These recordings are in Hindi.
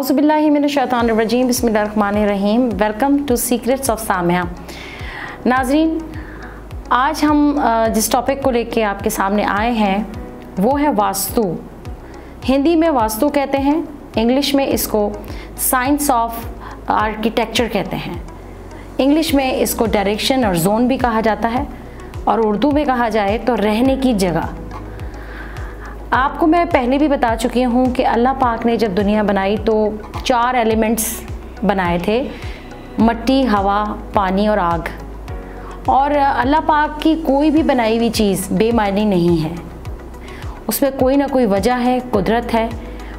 आउज़बिल्लिमिनशैतानरजीम बसमीम welcome to secrets of Samia Nazreen आज हम जिस टॉपिक को लेके आपके सामने आए हैं, वो है वास्तु। हिंदी में वास्तु कहते हैं, इंग्लिश में इसको साइंस ऑफ़ आर्किटेक्चर कहते हैं। इंग्लिश में इसको डायरेक्शन और जोन भी कहा जाता है, और उर्दू में कहा जाए तो रहने की जगह। आपको मैं पहले भी बता चुकी हूँ कि अल्लाह पाक ने जब दुनिया बनाई तो चार एलिमेंट्स बनाए थे, मट्टी, हवा, पानी और आग। और अल्लाह पाक की कोई भी बनाई हुई चीज़ बेमानी नहीं है। उसमें कोई ना कोई वजह है, कुदरत है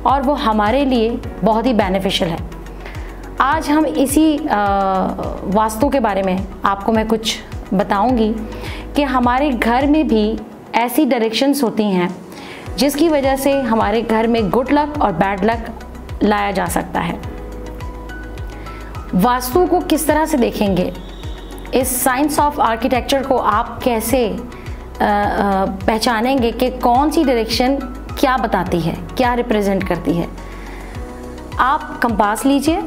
और वो हमारे लिए बहुत ही बेनिफिशियल है। आज हम इसी वास्तु के बारे में आपको मैं कुछ बताऊँगी कि हमारे घर में भी ऐसी डायरेक्शंस होती हैं जिसकी वजह से हमारे घर में गुड लक और बैड लक लाया जा सकता है। वास्तु को किस तरह से देखेंगे? इस साइंस ऑफ़ आर्किटेक्चर को आप कैसे पहचानेंगे कि कौन सी डायरेक्शन क्या बताती है, क्या रिप्रेजेंट करती है? आप कंपास लीजिए।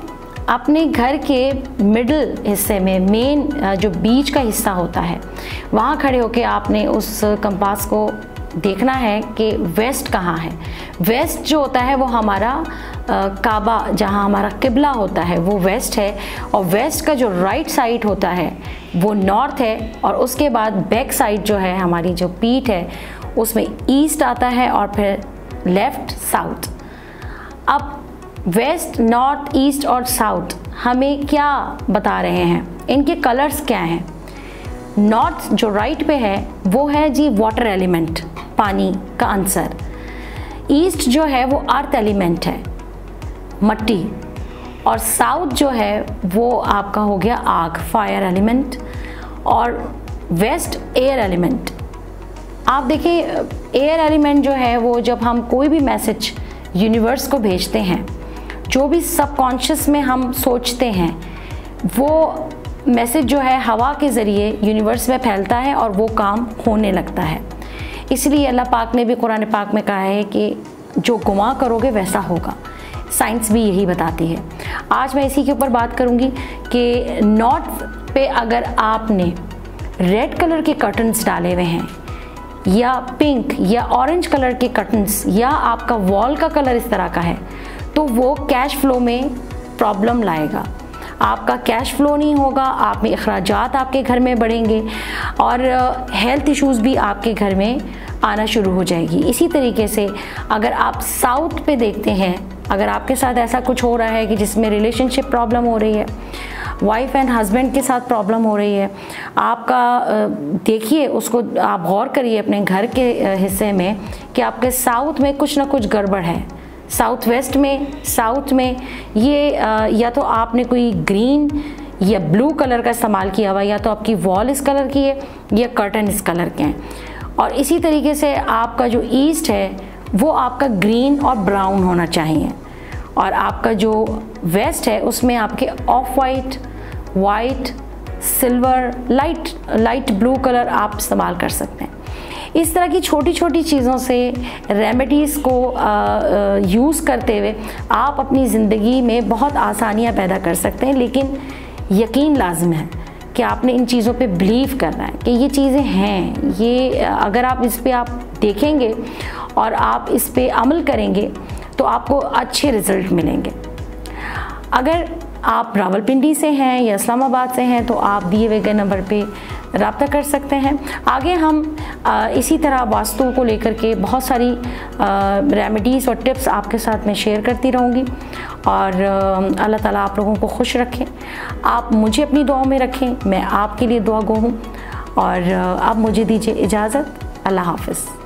अपने घर के मिडल हिस्से में मेन जो बीच का हिस्सा होता है, वहाँ खड़े होकर आपने उस कंपास को देखना है कि वेस्ट कहाँ है। वेस्ट जो होता है वो हमारा काबा, जहाँ हमारा किबला होता है, वो वेस्ट है। और वेस्ट का जो राइट साइड होता है, वो नॉर्थ है। और उसके बाद बैक साइड जो है, हमारी जो पीठ है, उसमें ईस्ट आता है और फिर लेफ़्ट साउथ अब वेस्ट नॉर्थ ईस्ट और साउथ हमें क्या बता रहे हैं? इनके कलर्स क्या हैं? नॉर्थ जो राइट right पे है, वो है जी वाटर एलिमेंट पानी का आंसर। ईस्ट जो है वो अर्थ एलिमेंट है, मट्टी। और साउथ जो है वो आपका हो गया आग, फायर एलिमेंट। और वेस्ट एयर एलिमेंट। आप देखिए, एयर एलिमेंट जो है वो जब हम कोई भी मैसेज यूनिवर्स को भेजते हैं, जो भी सबकॉन्शियस में हम सोचते हैं, वो मैसेज जो है हवा के ज़रिए यूनिवर्स में फैलता है और वो काम होने लगता है। इसलिए अल्लाह पाक ने भी कुरान पाक में कहा है कि जो गुमा करोगे वैसा होगा। साइंस भी यही बताती है। आज मैं इसी के ऊपर बात करूँगी कि नॉर्थ पे अगर आपने रेड कलर के कर्टन्स डाले हुए हैं, या पिंक या ऑरेंज कलर के कर्टन्स या आपका वॉल का कलर इस तरह का है तो वो कैश फ्लो में प्रॉब्लम लाएगा। आपका कैश फ्लो नहीं होगा, आप में अखराज आपके घर में बढ़ेंगे और हेल्थ इश्यूज़ भी आपके घर में आना शुरू हो जाएगी। इसी तरीके से अगर आप साउथ पे देखते हैं, अगर आपके साथ ऐसा कुछ हो रहा है कि जिसमें रिलेशनशिप प्रॉब्लम हो रही है वाइफ एंड हस्बैंड के साथ प्रॉब्लम हो रही है, आपका देखिए उसको, आप गौर करिए अपने घर के हिस्से में कि आपके साउथ में कुछ ना कुछ गड़बड़ है। साउथ वेस्ट में, साउथ में ये या तो आपने कोई ग्रीन या ब्लू कलर का इस्तेमाल किया हुआ या तो आपकी वॉल इस कलर की है, या कर्टन इस कलर के हैं। और इसी तरीके से आपका जो ईस्ट है, वो आपका ग्रीन और ब्राउन होना चाहिए। और आपका जो वेस्ट है, उसमें आपके off white white, silver, light light blue colour आप इस्तेमाल कर सकते हैं। इस तरह की छोटी छोटी चीज़ों से रेमेडीज़ को यूज़ करते हुए आप अपनी ज़िंदगी में बहुत आसानियाँ पैदा कर सकते हैं, लेकिन यकीन लाजम है कि आपने इन चीज़ों पे बिलीव करना है कि ये चीज़ें हैं। ये, अगर आप इस पर आप देखेंगे और आप इस पर अमल करेंगे तो आपको अच्छे रिज़ल्ट मिलेंगे। अगर आप रावलपिंडी से हैं या इस्लामाबाद से हैं तो आप दिए हुए गए नंबर पे रबता कर सकते हैं। आगे हम इसी तरह वास्तु को लेकर के बहुत सारी रेमेडीज़ और टिप्स आपके साथ में शेयर करती रहूँगी। और अल्लाह ताला आप लोगों को खुश रखें। आप मुझे अपनी दुआओं में रखें, मैं आपके लिए दुआ गो हूँ। और अब मुझे दीजिए इजाज़त। अल्लाह हाफिज़।